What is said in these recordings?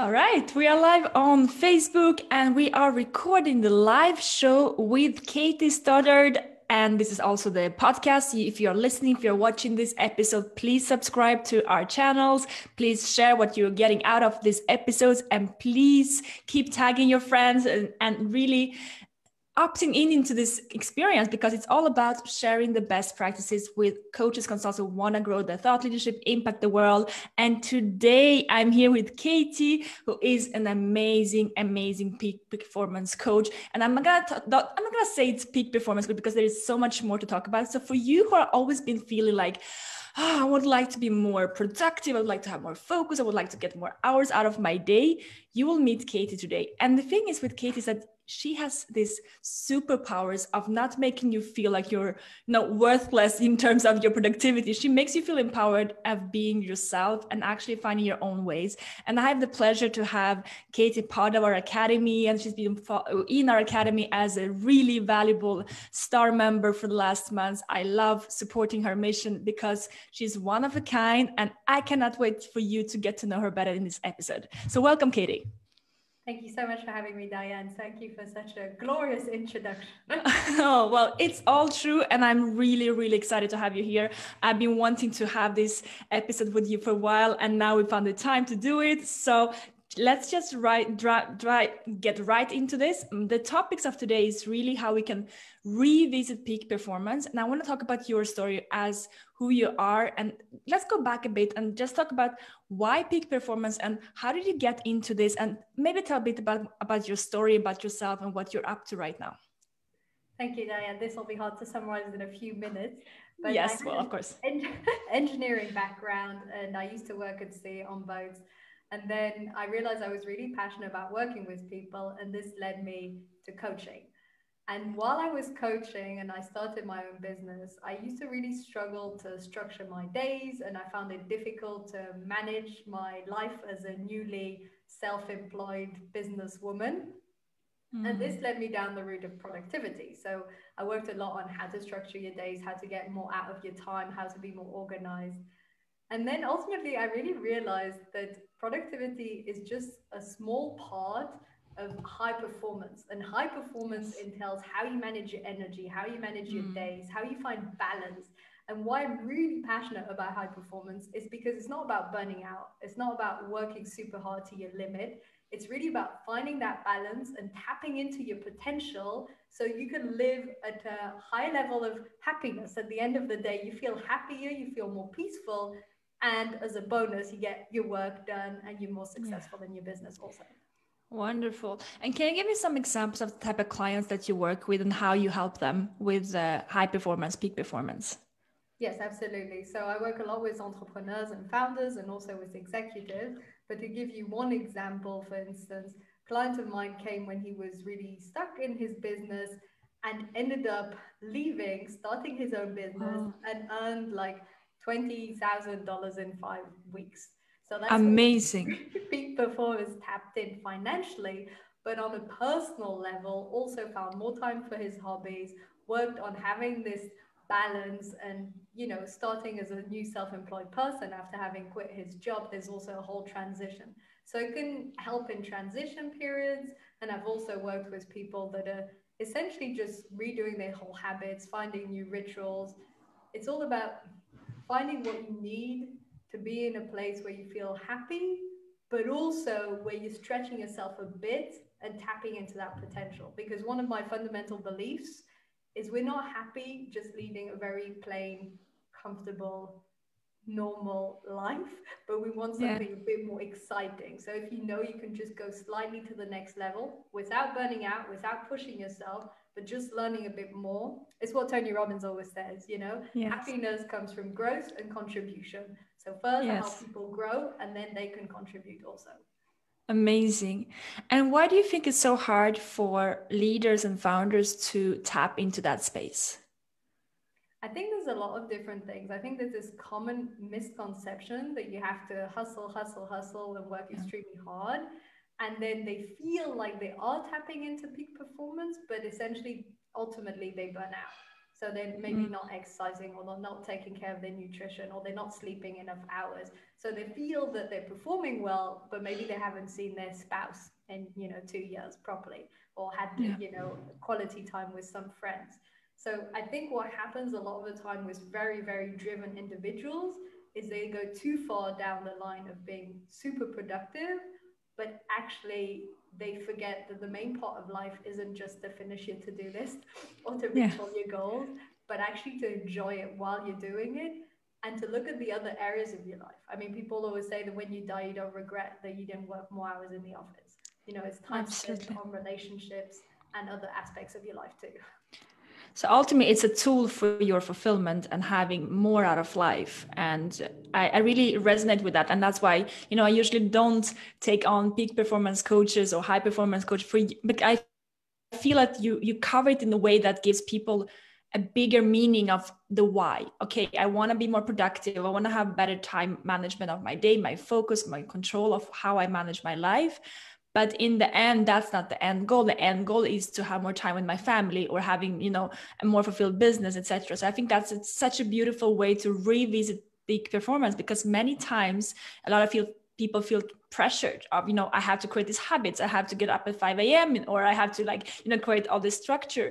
All right, we are live on Facebook and we are recording the live show with Katie Stoddart. And this is also the podcast. If you're listening, if you're watching this episode, please subscribe to our channels. Please share what you're getting out of these episodes and please keep tagging your friends and, and really opting in into this experience because it's all about sharing the best practices with coaches consultants who want to grow their thought leadership impact the world and today i'm here with katie who is an amazing amazing peak performance coach and i'm not gonna i'm not gonna say it's peak performance because there is so much more to talk about so for you who are always been feeling like oh, I would like to be more productive. I would like to have more focus. I would like to get more hours out of my day. You will meet Katie today. And the thing is with Katie is that she has these superpowers of not making you feel like you're you know, worthless in terms of your productivity. She makes you feel empowered of being yourself and actually finding your own ways. And I have the pleasure to have Katie part of our academy, and she's been in our academy as a really valuable star member for the last months. I love supporting her mission because she's one of a kind, and I cannot wait for you to get to know her better in this episode. So, welcome, Katie. Thank you so much for having me, Diane. Thank you for such a glorious introduction. oh, well, it's all true. And I'm really, really excited to have you here. I've been wanting to have this episode with you for a while, and now we found the time to do it. So let's just right, get right into this. The topics of today is really how we can revisit peak performance. And I want to talk about your story as who you are. And let's go back a bit and just talk about why peak performance and how did you get into this? And maybe tell a bit about, about your story, about yourself, and what you're up to right now. Thank you, Diane. This will be hard to summarize in a few minutes. But yes, well, of course. En- engineering background, and I used to work at sea on boats. And then I realized I was really passionate about working with people, and this led me to coaching. And while I was coaching and I started my own business, I used to really struggle to structure my days and I found it difficult to manage my life as a newly self employed businesswoman. Mm. And this mm. led me down the route of productivity. So I worked a lot on how to structure your days, how to get more out of your time, how to be more organized. And then ultimately, I really realized that productivity is just a small part of high performance and high performance entails how you manage your energy how you manage your mm. days how you find balance. And why i'm really passionate about high performance is because it's not about burning out. It's not about working super hard to your limit. It's really about finding that balance and tapping into your potential so you can live at a high level of happiness. At the end of the day you feel happier you feel more peaceful and as a bonus you get your work done and you're more successful yeah. in your business also Wonderful. And can you give me some examples of the type of clients that you work with and how you help them with uh, high performance, peak performance? Yes, absolutely. So I work a lot with entrepreneurs and founders and also with executives. But to give you one example, for instance, a client of mine came when he was really stuck in his business and ended up leaving, starting his own business oh. and earned like $20,000 in five weeks. So that's amazing. Peak performance tapped in financially, but on a personal level, also found more time for his hobbies, worked on having this balance and you know starting as a new self-employed person after having quit his job there's also a whole transition so it can help in transition periods and i've also worked with people that are essentially just redoing their whole habits finding new rituals it's all about finding what you need to be in a place where you feel happy, but also where you're stretching yourself a bit and tapping into that potential. Because one of my fundamental beliefs is we're not happy just leading a very plain, comfortable, normal life, but we want something yeah. a bit more exciting. So if you know you can just go slightly to the next level without burning out, without pushing yourself, but just learning a bit more. It's what Tony Robbins always says, you know, yes. happiness comes from growth and contribution. So first yes. help people grow and then they can contribute also. Amazing. And why do you think it's so hard for leaders and founders to tap into that space? I think there's a lot of different things. I think there's this common misconception that you have to hustle, hustle, hustle and work yeah. extremely hard. And then they feel like they are tapping into peak performance, but essentially, ultimately, they burn out. So they're maybe mm. not exercising or they're not taking care of their nutrition or they're not sleeping enough hours. So they feel that they're performing well, but maybe they haven't seen their spouse in, you know, two years properly or had, yeah. you know, quality time with some friends. So I think what happens a lot of the time with very, very driven individuals is they go too far down the line of being super productive, but actually they forget that the main part of life isn't just to finish your to-do list or to reach yeah. all your goals, but actually to enjoy it while you're doing it and to look at the other areas of your life. I mean, people always say that when you die, you don't regret that you didn't work more hours in the office. You know, it's time Absolutely. spent on relationships and other aspects of your life too. So ultimately, it's a tool for your fulfillment and having more out of life. And I, I, really resonate with that. And that's why, you know, I usually don't take on peak performance coaches or high performance coach for, but I feel that you, you cover it in a way that gives people a bigger meaning of the why. Okay, I want to be more productive. I want to have better time management of my day, my focus, my control of how I manage my life but in the end that's not the end goal. The end goal is to have more time with my family or having you know a more fulfilled business etc so i think that's such a beautiful way to revisit peak performance because many times a lot of feel, people feel pressured of you know i have to create these habits. I have to get up at 5 a.m or i have to like you know create all this structure.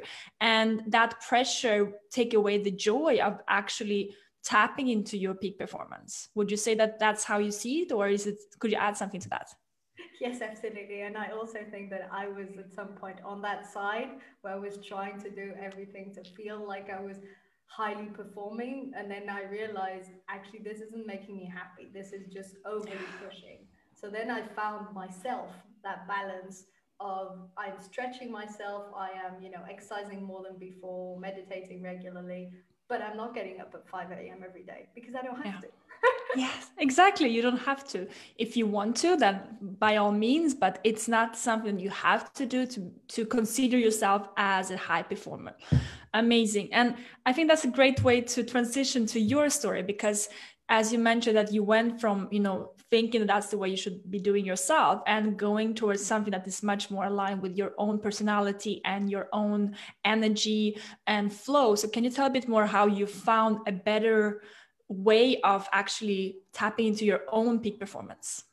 And that pressure take away the joy of actually tapping into your peak performance. Would you say that that's how you see it or is it could you add something to that Yes, absolutely. And I also think that I was at some point on that side where I was trying to do everything to feel like I was highly performing. And then I realized actually, this isn't making me happy. This is just overly pushing. So then I found myself that balance of I'm stretching myself, I am, you know, exercising more than before, meditating regularly, but I'm not getting up at 5 a.m. every day because I don't have yeah. to yes, exactly. You don't have to. If you want to, then by all means, but it's not something you have to do to, to consider yourself as a high performer. Amazing. And I think that's a great way to transition to your story because as you mentioned that you went from, you know, thinking that that's the way you should be doing yourself and going towards something that is much more aligned with your own personality and your own energy and flow. So can you tell a bit more how you found a better way of actually tapping into your own peak performance.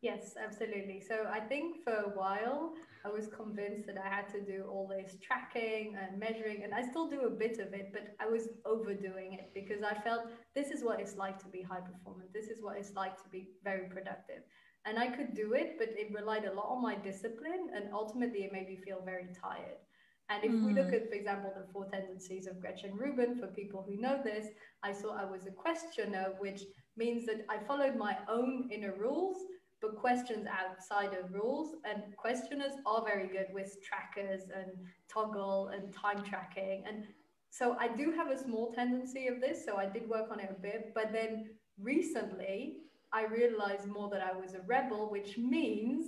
Yes, absolutely. So I think for a while, I was convinced that I had to do all this tracking and measuring, and I still do a bit of it, but I was overdoing it because I felt this is what it's like to be high performance. This is what it's like to be very productive. And I could do it, but it relied a lot on my discipline, and ultimately it made me feel very tired. And if mm. we look mm. at, for example, the four tendencies of Gretchen Rubin, for people who know this, I saw I was a questioner, which means that I followed my own inner rules, but questions outside of rules. And questioners are very good with trackers and Toggl and time tracking. And so I do have a small tendency of this. So I did work on it a bit. But then recently, I realized more that I was a rebel, which means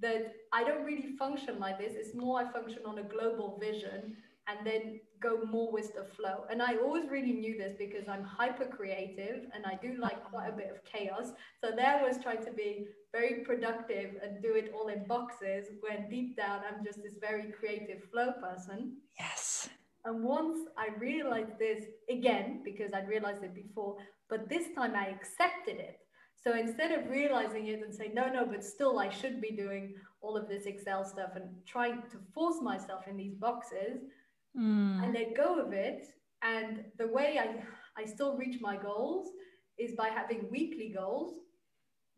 that I don't really function like this. It's more I function on a global vision and then go more with the flow. And I always really knew this because I'm hyper creative and I do like quite a bit of chaos. So there I was trying to be very productive and do it all in boxes when deep down I'm just this very creative flow person. Yes. And once I realized this again, because I'd realized it before, but this time I accepted it so instead of realizing it and saying, no, no, but still I should be doing all of this Excel stuff and trying to force myself in these boxes, mm. I let go of it. And the way I, I still reach my goals is by having weekly goals,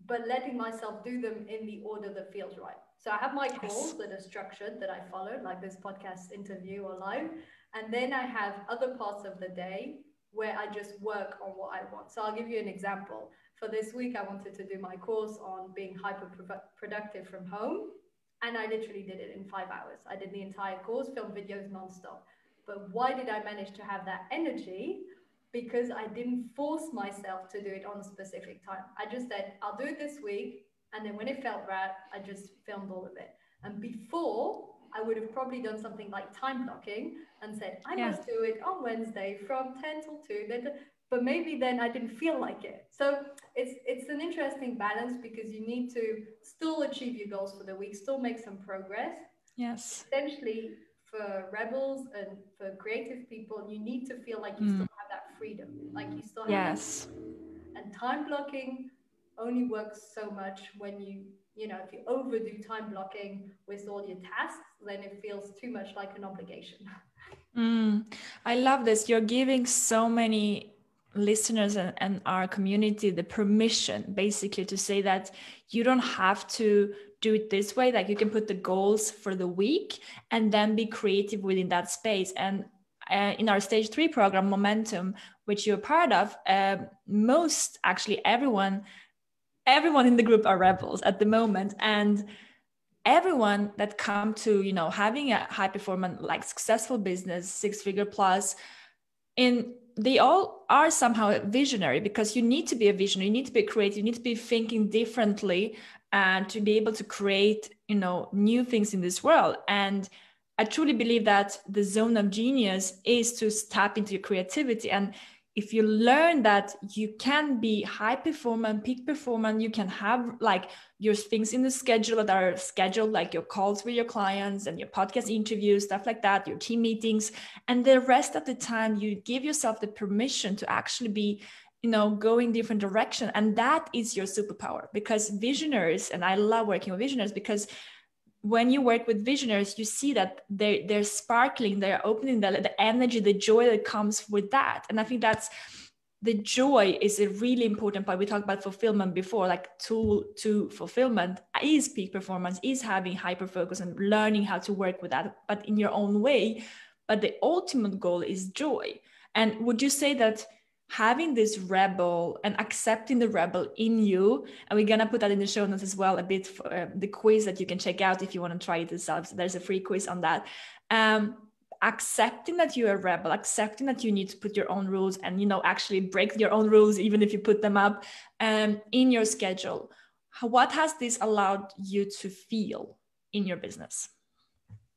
but letting myself do them in the order that feels right. So I have my yes. calls that are structured that I follow, like this podcast interview or live. And then I have other parts of the day where I just work on what I want. So I'll give you an example for this week, I wanted to do my course on being hyper productive from home. And I literally did it in five hours. I did the entire course, filmed videos nonstop. But why did I manage to have that energy? Because I didn't force myself to do it on a specific time. I just said, I'll do it this week. And then when it felt right, I just filmed all of it. And before, I would have probably done something like time blocking and said, I yeah. must do it on Wednesday from 10 till 2 but maybe then I didn't feel like it. So it's it's an interesting balance because you need to still achieve your goals for the week, still make some progress. Yes. Essentially for rebels and for creative people, you need to feel like you mm. still have that freedom, like you still have yes. And time blocking only works so much when you, you know, if you overdo time blocking with all your tasks, then it feels too much like an obligation. Mm, I love this. You're giving so many listeners and, and our community the permission basically to say that you don't have to do it this way like you can put the goals for the week and then be creative within that space and uh, in our stage three program momentum which you're part of uh, most actually everyone everyone in the group are rebels at the moment and everyone that come to you know having a high performance like successful business six figure plus in they all are somehow visionary because you need to be a visionary you need to be creative you need to be thinking differently and to be able to create you know new things in this world. And i truly believe that the zone of genius is to tap into your creativity. And if you learn that you can be high performance peak performance you can have like your things in the schedule that are scheduled like your calls with your clients and your podcast interviews stuff like that your team meetings and the rest of the time you give yourself the permission to actually be you know going different direction. And that is your superpower because visionaries and i love working with visionaries because when you work with visionaries, you see that they they're sparkling, they're opening the, the energy, the joy that comes with that. And I think that's the joy is a really important part. We talked about fulfillment before, like tool to fulfillment is peak performance, is having hyper focus and learning how to work with that, but in your own way. But the ultimate goal is joy. And would you say that having this rebel and accepting the rebel in you and we're gonna put that in the show notes as well a bit for uh, the quiz that you can check out if you want to try it yourself. So there's a free quiz on that. Um, accepting that you're a rebel accepting that you need to put your own rules and you know actually break your own rules even if you put them up um, in your schedule. What has this allowed you to feel in your business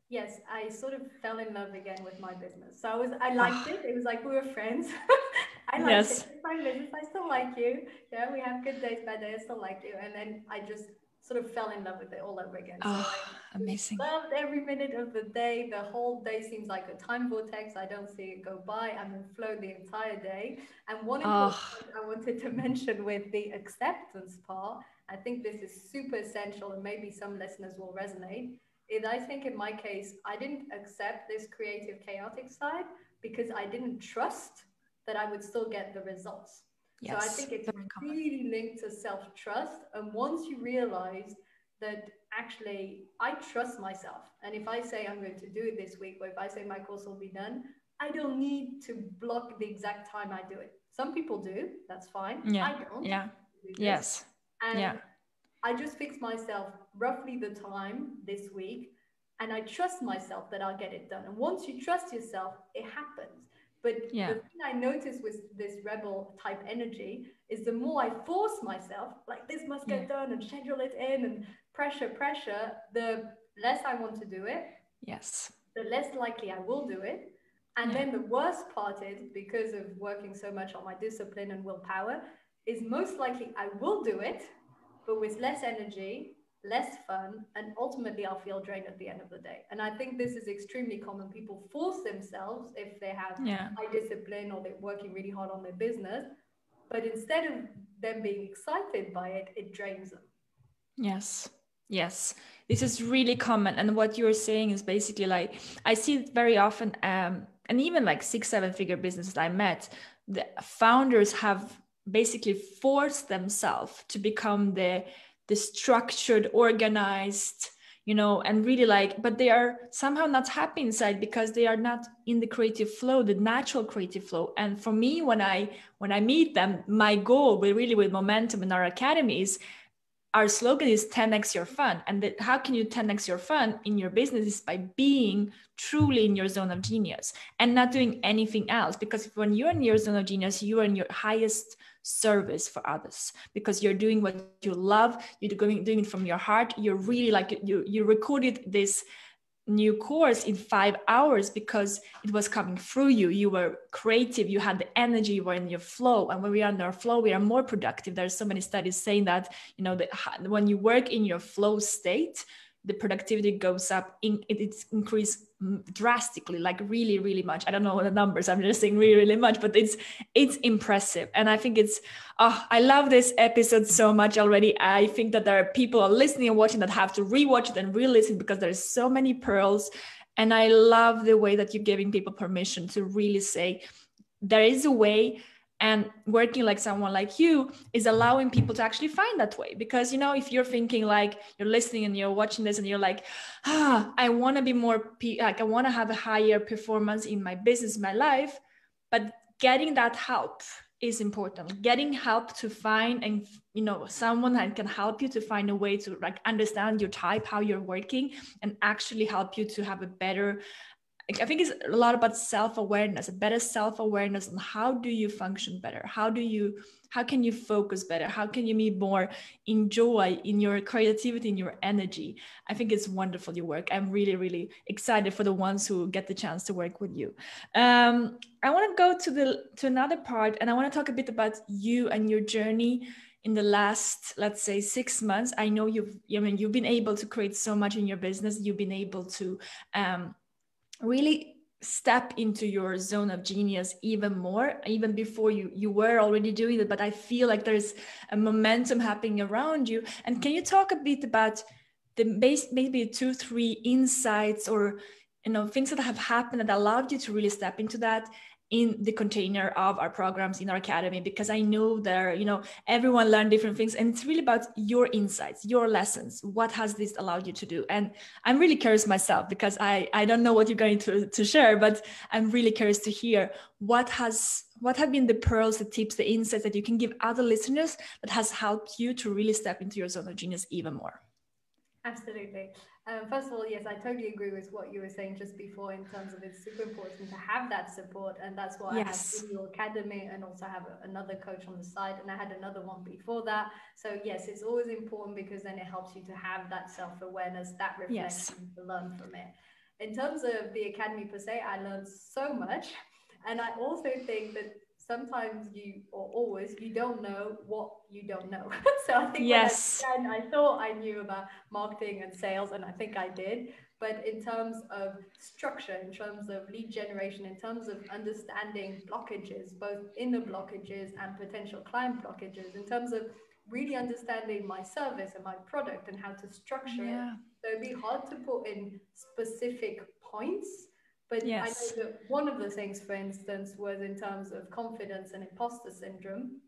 Yes, I sort of fell in love again with my business. So I was, I liked it. It was like we were friends. I liked yes. it. It's my business. I still like you. Yeah, we have good days, bad days. I still like you. And then I just sort of fell in love with it all over again. So oh, amazing. Loved every minute of the day. The whole day seems like a time vortex. I don't see it go by. I'm in flow the entire day. And one ah. important oh. I wanted to mention with the acceptance part, I think this is super essential and maybe some listeners will resonate is I think in my case, I didn't accept this creative, chaotic side because I didn't trust that I would still get the results. Yes, so I think it's really linked to self trust. And once you realize that actually I trust myself, and if I say I'm going to do it this week, or if I say my course will be done, I don't need to block the exact time I do it. Some people do, that's fine. Yeah. I don't. Yeah. Yes. And yeah. I just fix myself roughly the time this week and I trust myself that I'll get it done. And once you trust yourself, it happens. But yeah. the thing I noticed with this rebel type energy is the more I force myself, like this must get yeah. done and schedule it in and pressure, pressure, the less I want to do it. Yes. The less likely I will do it. And yeah. then the worst part is because of working so much on my discipline and willpower, is most likely I will do it but with less energy, less fun, and ultimately I'll feel drained at the end of the day. And I think this is extremely common. People force themselves if they have yeah. high discipline or they're working really hard on their business, but instead of them being excited by it, it drains them. Yes. Yes, this is really common. And what you're saying is basically like, I see it very often, um, and even like six, seven figure businesses I met, the founders have basically force themselves to become the the structured organized you know and really like but they are somehow not happy inside because they are not in the creative flow the natural creative flow. And for me when i when i meet them my goal with really with momentum in our academy is our slogan is 10x your fun. And that how can you 10x your fun in your business is by being truly in your zone of genius and not doing anything else. Because when you're in your zone of genius you are in your highest service for others. Because you're doing what you love you're doing, doing it from your heart. You're really like you you recorded this new course in five hours because it was coming through you. You were creative you had the energy you were in your flow. And when we are in our flow we are more productive. There's so many studies saying that you know that when you work in your flow state the productivity goes up in it, it's increased mm, drastically like really really much. I don't know the numbers i'm just saying really really much but it's it's impressive. And i think it's oh i love this episode so much already. I think that there are people listening and watching that have to rewatch it and re-listen because there's so many pearls. And i love the way that you're giving people permission to really say there is a way and working like someone like you is allowing people to actually find that way. Because you know if you're thinking like you're listening and you're watching this and you're like ah i want to be more like i want to have a higher performance in my business my life but getting that help is important. Getting help to find and you know someone that can help you to find a way to like understand your type how you're working and actually help you to have a better I think it's a lot about self-awareness, a better self-awareness and how do you function better? How do you how can you focus better? How can you be more enjoy in your creativity, in your energy? I think it's wonderful your work. I'm really, really excited for the ones who get the chance to work with you. Um, I want to go to the to another part and I want to talk a bit about you and your journey in the last let's say six months i know you've i mean you've been able to create so much in your business you've been able to um, really step into your zone of genius even more even before you you were already doing it. But i feel like there's a momentum happening around you. And can you talk a bit about the base maybe two three insights or you know things that have happened that allowed you to really step into that in the container of our programs in our academy because i know there you know everyone learn different things and it's really about your insights your lessons. What has this allowed you to do? And i'm really curious myself because i i don't know what you're going to to share but i'm really curious to hear what has what have been the pearls the tips the insights that you can give other listeners that has helped you to really step into your zone of genius even more? Absolutely um, first of all, yes, I totally agree with what you were saying just before in terms of it's super important to have that support. And that's what yes. I have in your academy and also have another coach on the side. And I had another one before that. So, yes, it's always important because then it helps you to have that self awareness, that reflection yes. to learn from it. In terms of the academy per se, I learned so much. And I also think that sometimes you or always you don't know what you don't know. So i think yes. I, I thought i knew about marketing and sales and i think i did. But in terms of structure in terms of lead generation in terms of understanding blockages both inner blockages and potential client blockages in terms of really understanding my service and my product and how to structure yeah. it so it'd be hard to put in specific points but yes. I know that one of the things, for instance, was in terms of confidence and imposter syndrome.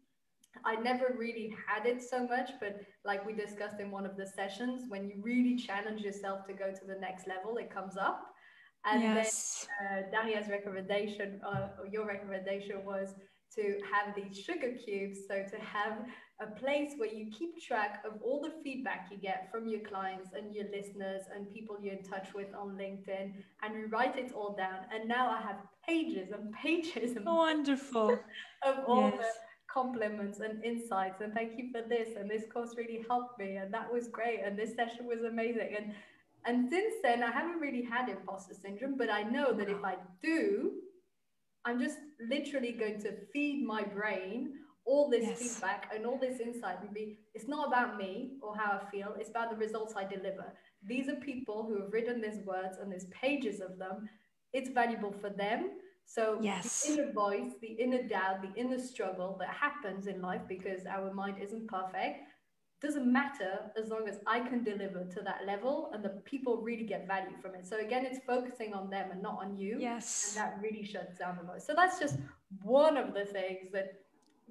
I never really had it so much, but like we discussed in one of the sessions, when you really challenge yourself to go to the next level, it comes up. And yes. then uh, Daria's recommendation, uh, or your recommendation was to have these sugar cubes. So to have a place where you keep track of all the feedback you get from your clients and your listeners and people you're in touch with on LinkedIn, and you write it all down. And now I have pages and pages and wonderful of all yes. the compliments and insights. And thank you for this. And this course really helped me, and that was great. And this session was amazing. And and since then, I haven't really had imposter syndrome, but I know that if I do, I'm just literally going to feed my brain all this yes. feedback and all this insight and be it's not about me or how I feel, it's about the results I deliver. These are people who have written these words and there's pages of them. It's valuable for them. So yes. the inner voice, the inner doubt, the inner struggle that happens in life because our mind isn't perfect doesn't matter as long as I can deliver to that level and the people really get value from it. So again, it's focusing on them and not on you. Yes. And that really shuts down the voice. So that's just one of the things that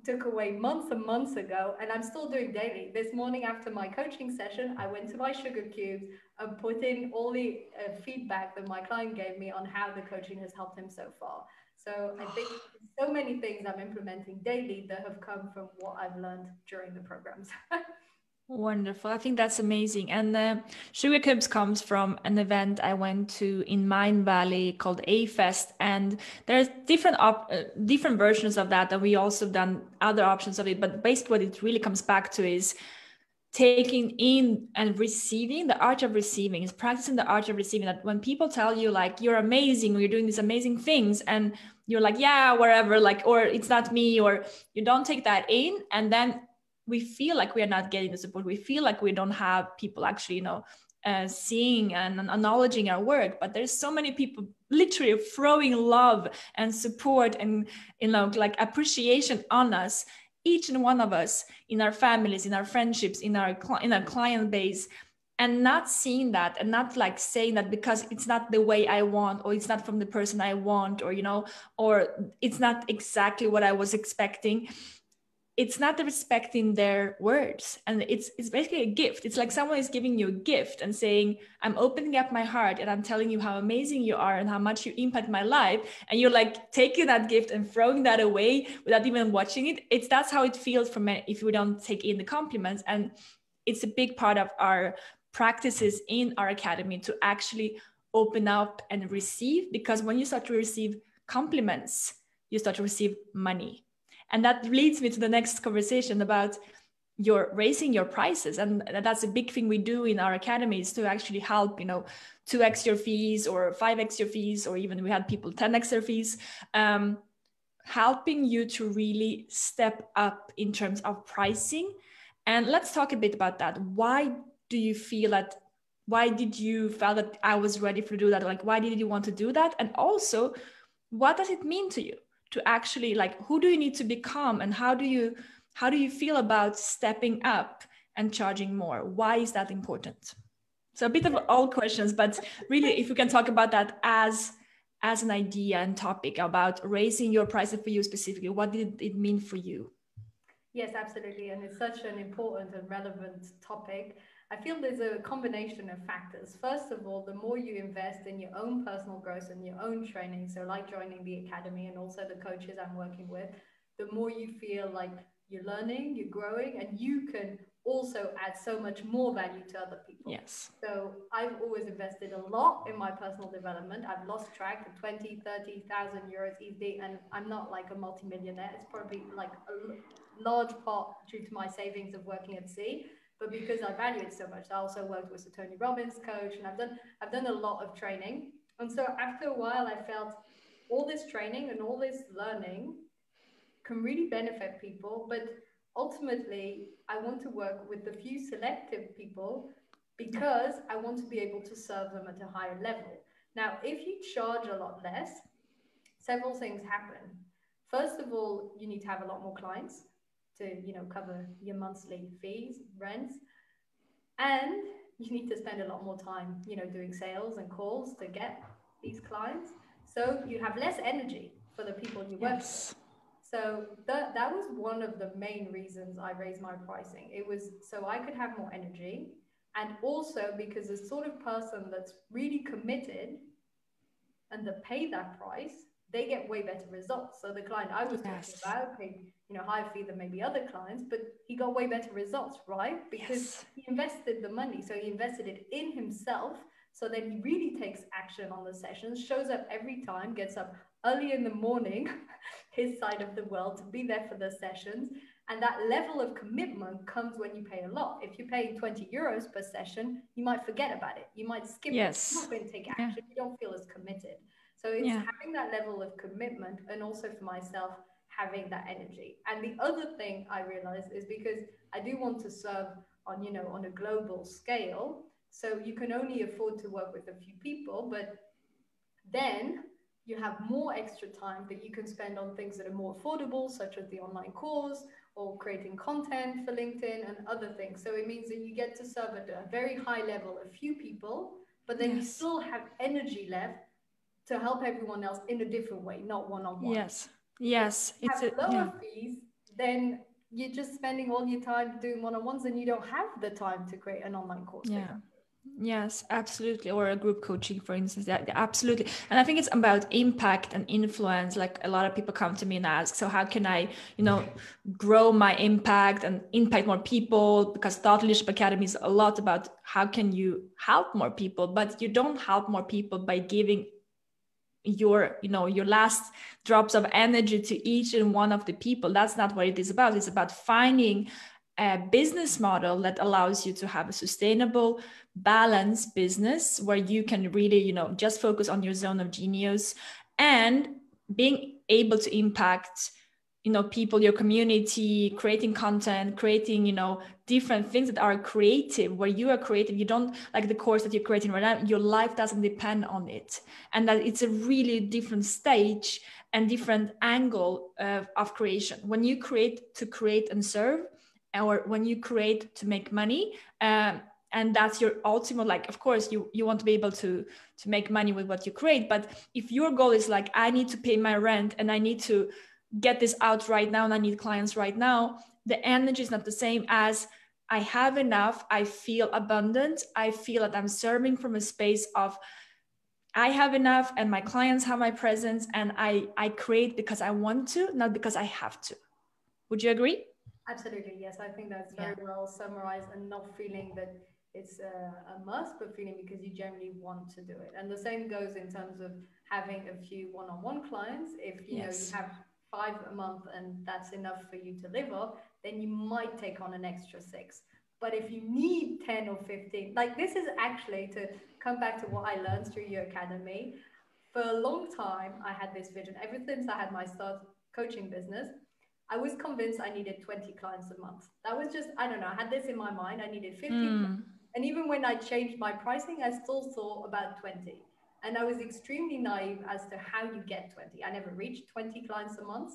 took away months and months ago and i'm still doing daily. This morning after my coaching session i went to my sugar cubes and put in all the uh, feedback that my client gave me on how the coaching has helped him so far. So i think so many things i'm implementing daily that have come from what i've learned during the programs Wonderful. I think that's amazing. And uh, Sugar Cubes comes from an event I went to in Mindvalley called A Fest, and there's different op- uh, different versions of that, and we also done other options of it. But basically, what it really comes back to is taking in and receiving the art of receiving is practicing the art of receiving that when people tell you like you're amazing you're doing these amazing things and you're like yeah whatever like or it's not me or you don't take that in and then we feel like we are not getting the support. We feel like we don't have people actually you know uh, seeing and acknowledging our work. But there's so many people literally throwing love and support and you know like appreciation on us each and one of us in our families in our friendships in our in our client base and not seeing that and not like saying that because it's not the way i want or it's not from the person i want or you know or it's not exactly what i was expecting it's not the respecting their words. And it's it's basically a gift. It's like someone is giving you a gift and saying i'm opening up my heart and i'm telling you how amazing you are and how much you impact my life. And you're like taking that gift and throwing that away without even watching it. It's that's how it feels for from if we don't take in the compliments. And it's a big part of our practices in our academy to actually open up and receive because when you start to receive compliments you start to receive money and that leads me to the next conversation about your raising your prices. And that's a big thing we do in our academies to actually help you know 2x your fees or 5x your fees or even we had people 10x their fees um, helping you to really step up in terms of pricing. And let's talk a bit about that. Why do you feel that why did you feel that i was ready to do that? Like why did you want to do that? And also what does it mean to you to actually like who do you need to become and how do you how do you feel about stepping up and charging more? Why is that important? So a bit of all questions but really if we can talk about that as as an idea and topic about raising your prices for you specifically what did it mean for you? Yes absolutely. And it's such an important and relevant topic I feel there's a combination of factors. First of all, the more you invest in your own personal growth and your own training, so like joining the academy and also the coaches I'm working with, the more you feel like you're learning, you're growing, and you can also add so much more value to other people. Yes. So I've always invested a lot in my personal development. I've lost track of 20, 30,000 euros easily, and I'm not like a multimillionaire. It's probably like a large part due to my savings of working at sea but because I value it so much, I also worked with the Tony Robbins coach, and I've done I've done a lot of training. And so after a while, I felt all this training and all this learning can really benefit people, but ultimately, I want to work with the few selective people because I want to be able to serve them at a higher level. Now, if you charge a lot less, several things happen. First of all, you need to have a lot more clients to you know cover your monthly fees rents. And you need to spend a lot more time you know doing sales and calls to get these clients. So you have less energy for the people you work yes. with. So that that was one of the main reasons i raised my pricing. It was so i could have more energy and also because the sort of person that's really committed and they pay that price they get way better results. So the client i was yes. talking about paid you know higher fee than maybe other clients but he got way better results right? Because yes. he invested the money. So he invested it in himself. So then he really takes action on the sessions shows up every time gets up early in the morning his side of the world to be there for the sessions. And that level of commitment comes when you pay a lot. If you're paying 20 euros per session you might forget about it. You might skip yes. it you're not going to take action. Yeah. you don't feel as committed. So it's yeah. having that level of commitment and also for myself having that energy. And the other thing I realized is because I do want to serve on, you know, on a global scale. So you can only afford to work with a few people, but then you have more extra time that you can spend on things that are more affordable, such as the online course or creating content for LinkedIn and other things. So it means that you get to serve at a very high level a few people, but then yes. you still have energy left to help everyone else in a different way, not one on one. Yes. Yes, it's have a, lower yeah. fees, then you're just spending all your time doing one-on-ones and you don't have the time to create an online course. Yeah. Yes, absolutely. Or a group coaching, for instance. Yeah, absolutely. And I think it's about impact and influence. Like a lot of people come to me and ask, so how can I, you know, grow my impact and impact more people? Because Thought Leadership Academy is a lot about how can you help more people, but you don't help more people by giving your you know your last drops of energy to each and one of the people. That's not what it is about. It's about finding a business model that allows you to have a sustainable balanced business where you can really you know just focus on your zone of genius and being able to impact you know people your community creating content creating you know different things that are creative where you are creative. You don't like the course that you're creating right now. Your life doesn't depend on it. And that it's a really different stage and different angle of, of creation. When you create to create and serve or when you create to make money um, and that's your ultimate like of course you you want to be able to to make money with what you create. But if your goal is like i need to pay my rent and i need to get this out right now and i need clients right now the energy is not the same as i have enough i feel abundant i feel that i'm serving from a space of i have enough and my clients have my presence and i i create because i want to not because i have to would you agree absolutely yes i think that's very yeah. well summarized and not feeling that it's a, a, must, but feeling because you generally want to do it. And the same goes in terms of having a few one-on-one clients. If you yes. know you have five a month and that's enough for you to live off, then you might take on an extra six. But if you need 10 or 15, like this is actually to come back to what I learned through your academy. For a long time, I had this vision. Ever since I had my start coaching business, I was convinced I needed 20 clients a month. That was just, I don't know, I had this in my mind. I needed 15. Mm. And even when I changed my pricing, I still thought about 20. And I was extremely naive as to how you get 20. I never reached 20 clients a month.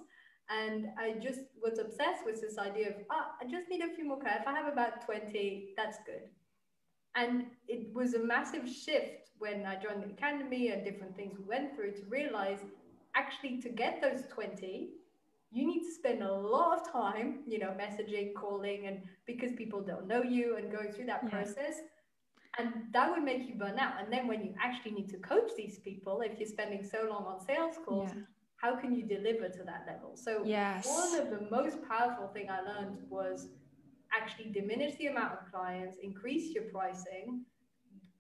And I just was obsessed with this idea of, ah, I just need a few more clients. If I have about 20, that's good. And it was a massive shift when I joined the academy and different things we went through to realize actually to get those 20, you need to spend a lot of time, you know, messaging, calling, and because people don't know you and going through that yeah. process. And that would make you burn out. And then when you actually need to coach these people, if you're spending so long on sales calls, yeah. how can you deliver to that level? So yes. one of the most powerful thing I learned was actually diminish the amount of clients, increase your pricing,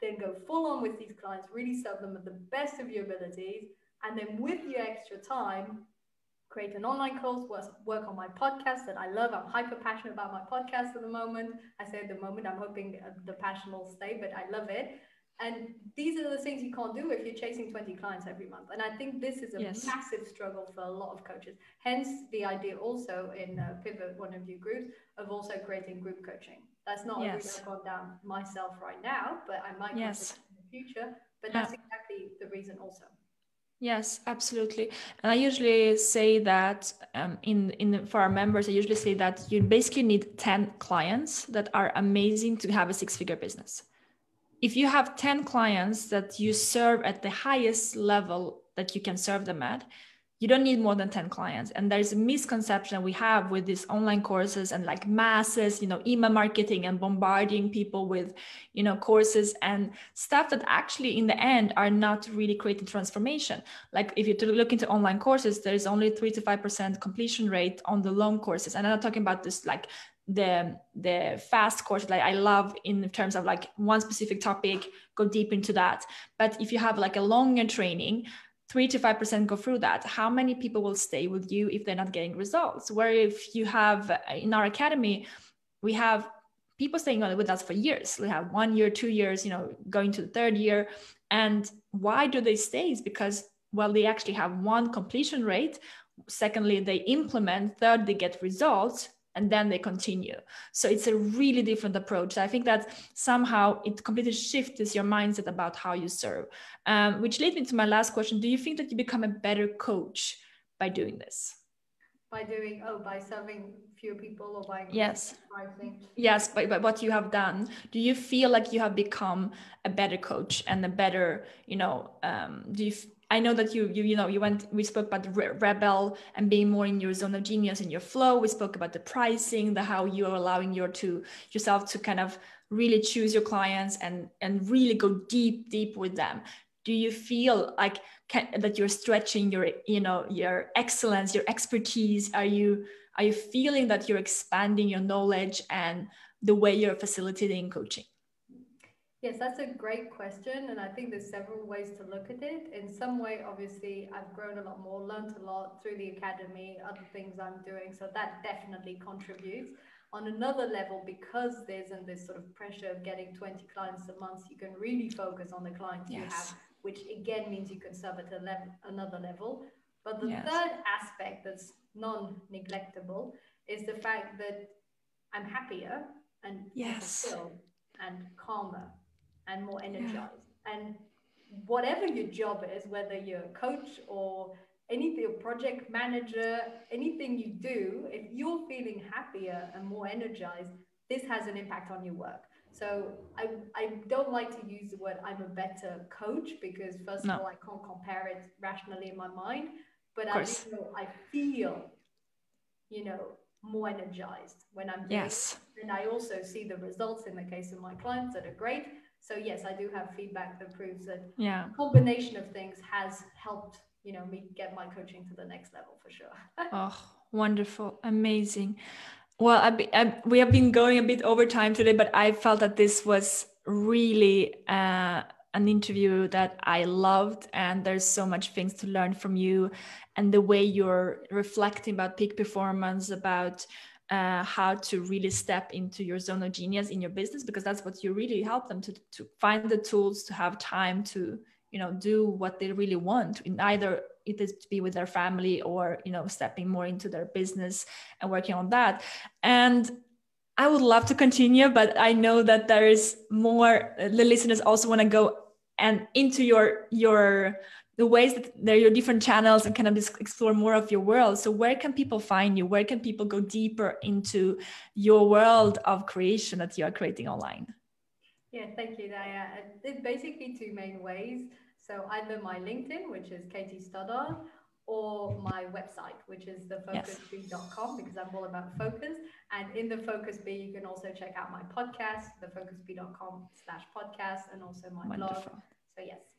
then go full on with these clients, really serve them at the best of your abilities. And then with your extra time, create an online course, work on my podcast that I love. I'm hyper passionate about my podcast at the moment. I say at the moment, I'm hoping uh, the passion will stay, but I love it. And these are the things you can't do if you're chasing 20 clients every month. And I think this is a yes. massive struggle for a lot of coaches. Hence the idea also in uh, Pivot, one of your groups, of also creating group coaching. That's not yes. a route I've gone down myself right now, but I might yes. in the future. But that's yeah. exactly the reason also. Yes, absolutely. And I usually say that um, in in for our members, I usually say that you basically need ten clients that are amazing to have a six figure business. If you have ten clients that you serve at the highest level that you can serve them at, you don't need more than 10 clients. And there's a misconception we have with these online courses and like masses you know email marketing and bombarding people with you know courses and stuff that actually in the end are not really creating transformation. Like if you look into online courses there is only 3 to 5% completion rate on the long courses. And i'm not talking about this like the the fast course like i love in terms of like one specific topic go deep into that. But if you have like a longer training three to five percent go through that how many people will stay with you if they're not getting results? Where if you have uh, in our academy we have people staying with us for years. We have one year two years you know going to the third year. And why do they stay is because well they actually have one completion rate. Secondly they implement third they get results and then they continue. So it's a really different approach. I think that somehow it completely shifts your mindset about how you serve. Um, which leads me to my last question: Do you think that you become a better coach by doing this? By doing oh, by serving fewer people or by yes, yes, by, by what you have done, do you feel like you have become a better coach and a better, you know, um, do you I know that you you you know you went we spoke about the rebel and being more in your zone of genius and your flow. We spoke about the pricing, the how you are allowing your to yourself to kind of really choose your clients and and really go deep deep with them. Do you feel like can, that you're stretching your you know your excellence, your expertise? Are you are you feeling that you're expanding your knowledge and the way you're facilitating coaching? Yes, that's a great question. And I think there's several ways to look at it. In some way, obviously, I've grown a lot more, learned a lot through the academy, other things I'm doing. So that definitely contributes. On another level, because there's in this sort of pressure of getting 20 clients a month, you can really focus on the clients yes. you have, which again means you can serve at a level, another level. But the yes. third aspect that's non-neglectable is the fact that I'm happier and yes and calmer and more energized. Yeah. And whatever your job is, whether you're a coach or anything, a project manager, anything you do, if you're feeling happier and more energized, this has an impact on your work. So I, I don't like to use the word I'm a better coach because first no. of all I can't compare it rationally in my mind, but I know I feel, you know, more energized when I'm doing yes. It. And I also see the results in the case of my clients that are great. So yes, I do have feedback that proves that yeah. combination of things has helped, you know, me get my coaching to the next level for sure. oh, wonderful. Amazing. Well, I, I, we have been going a bit over time today, but I felt that this was really uh, an interview that I loved, and there's so much things to learn from you, and the way you're reflecting about peak performance, about uh, how to really step into your zone of genius in your business, because that's what you really help them to to find the tools to have time to you know do what they really want in either it is to be with their family or you know stepping more into their business and working on that. And i would love to continue but i know that there is more the listeners also want to go and into your your the ways that there are your different channels and kind of just explore more of your world so where can people find you where can people go deeper into your world of creation that you are creating online yeah thank you Daria. Uh, there's basically two main ways so either my LinkedIn, which is Katie Stoddart, or my website, which is thefocusbee.com, because I'm all about focus. And in the Focus Bee, you can also check out my podcast, thefocusbee.com slash podcast, and also my Wonderful. blog. So yes.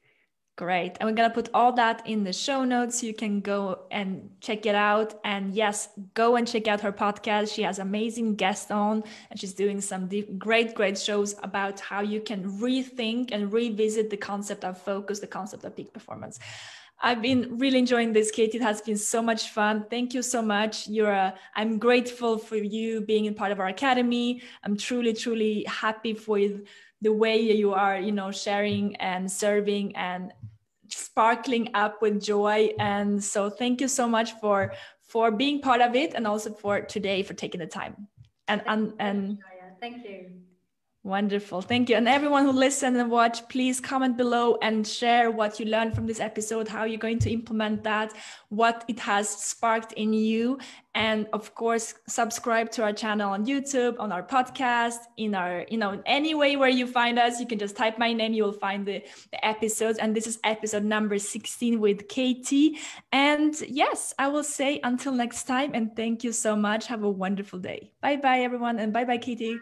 Great. And we're going to put all that in the show notes. You can go and check it out. And yes, go and check out her podcast. She has amazing guests on, and she's doing some great, great shows about how you can rethink and revisit the concept of focus, the concept of peak performance. I've been really enjoying this, Kate. It has been so much fun. Thank you so much. You're a, I'm grateful for you being a part of our academy. I'm truly, truly happy for the way you are, you know, sharing and serving and sparkling up with joy. And so thank you so much for for being part of it and also for today for taking the time. And and and thank you. Wonderful. Thank you. And everyone who listened and watched, please comment below and share what you learned from this episode, how you're going to implement that, what it has sparked in you. And of course, subscribe to our channel on YouTube, on our podcast, in our, you know, any way where you find us, you can just type my name, you will find the, the episodes. And this is episode number 16 with Katie. And yes, I will say until next time. And thank you so much. Have a wonderful day. Bye bye, everyone. And bye bye, Katie.